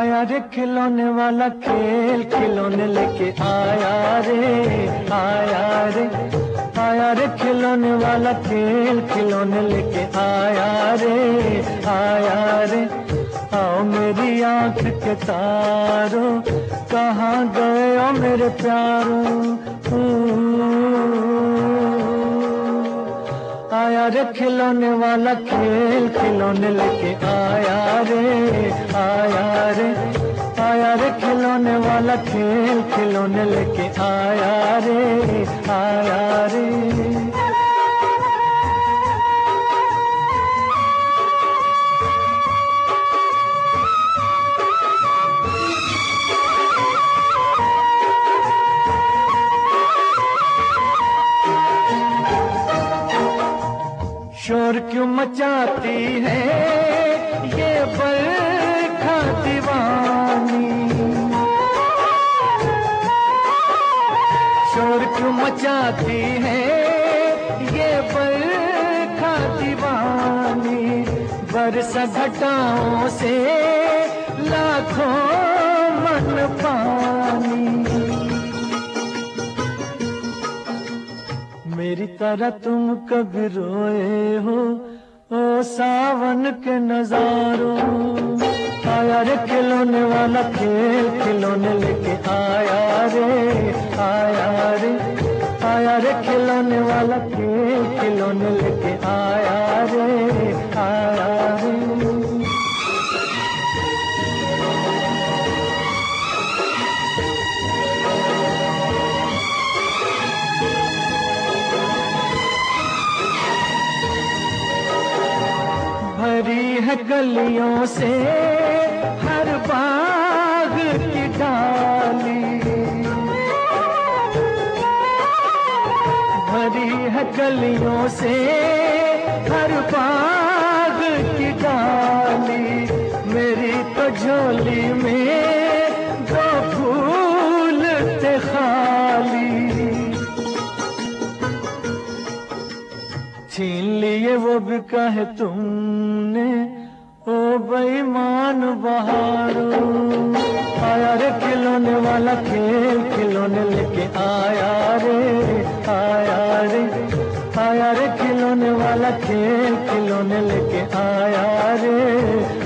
رے کھلونے والا کھیل کھلونے لے کے آیا رے آیا رے آیا رے کھلونے والا کھیل کھلونے لے کے آیا رے آیا رے آؤ میری آنکھ کے تارو کہاں گئے ہو میرے پیارو رے کھلونے والا کھیل کھلونے لے کے آیا رے آیا رے آیا رے، کھلونے والا کھیل کھلونے لے کے آیا رے آیا رے۔ شور کیوں مچاتی ہے؟ یہ برکھا دیوانی۔ شور کیوں مچاتی ہے؟ یہ برکھا دیوانی۔ برس گھٹاؤں سے لاکھوں من پانی میری طرح تم کبھی روئے ہو؟ او ساون کے نظاروں آیا رے، کھلونے والا کھیل کھلونے لے کے آیا رے آیا رے آیا رے، کھلونے والا کھیل کھلونے لے کے آیا رے۔ ہے گلیوں سے ہر باغ کی ڈالی۔ بھری ہے گلیوں سے ہر باغ کی ڈالی۔ میری تو جھولی میں دو پھول تھے یہ وہ بھی کہے تم نے، او بےمان بہارو۔ آیا رے کھلونے والا کھیل، کھلونے لے کے آیا رے آیا رے۔ آیا رے کھلونے والا کھیل، کھلونے لے کے آیا رے۔